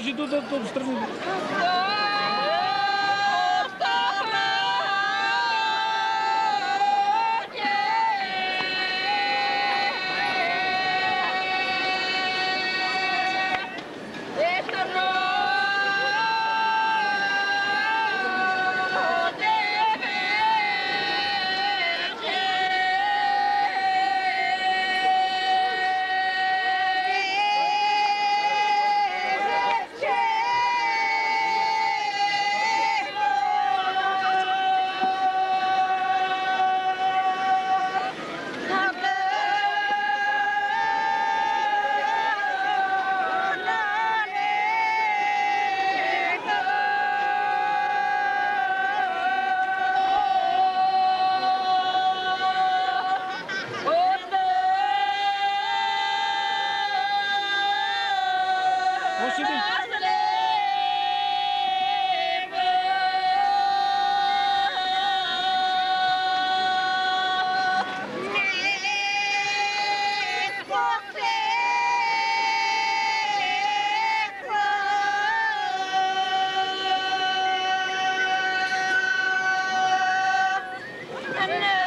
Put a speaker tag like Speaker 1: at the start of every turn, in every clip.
Speaker 1: hoje todos, todos os. No.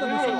Speaker 1: Tumis.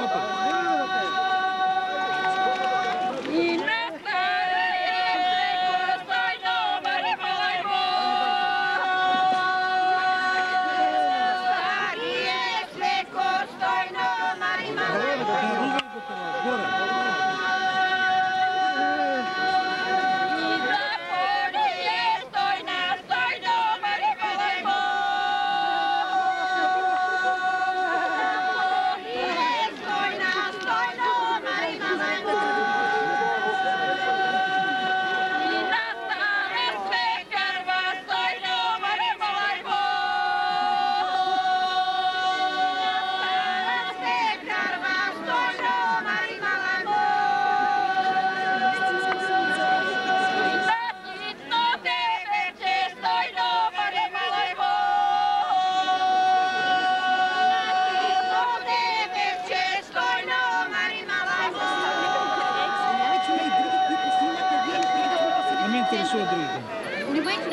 Speaker 1: In which